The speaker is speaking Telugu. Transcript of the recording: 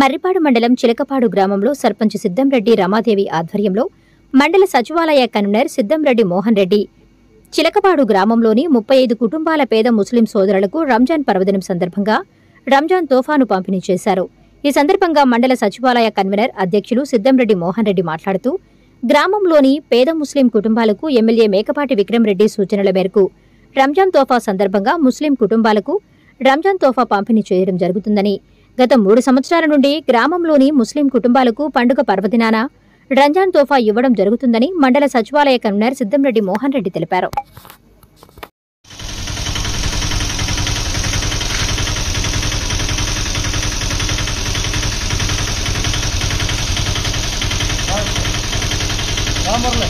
మర్రిపాడు మండలం చిలకపాడు గ్రామంలో సర్పంచ్ సిద్దంరెడ్డి రమాదేవి ఆధ్వర్యంలో మండల సచివాలయ కన్వీనర్ సిద్దంరెడ్డి మోహన్ రెడ్డి. చిలకపాడు గ్రామంలోని ముప్పై ఐదు కుటుంబాల పేద ముస్లిం సోదరులకు రంజాన్ పర్వదినం సందర్భంగా రంజాన్ తోఫాను పంపిణీ చేశారు. ఈ సందర్భంగా మండల సచివాలయ కన్వీనర్ అధ్యక్షులు సిద్దంరెడ్డి మోహన్ రెడ్డి మాట్లాడుతూ గ్రామంలోని పేద ముస్లిం కుటుంబాలకు ఎమ్మెల్యే మేకపాటి విక్రమ్ రెడ్డి సూచనల మేరకు రంజాన్ తోఫా సందర్భంగా ముస్లిం కుటుంబాలకు రంజాన్ తోఫా పంపిణీ చేయడం జరుగుతుందని గత మూడు సంవత్సరాల నుండి గ్రామంలోని ముస్లిం కుటుంబాలకు పండుగ పర్వదినాన రంజాన్ తోఫా ఇవ్వడం జరుగుతుందని మండల సచివాలయ కన్వీనర్ సిద్దంరెడ్డి మోహన్ రెడ్డి తెలిపారు. రామర్లే.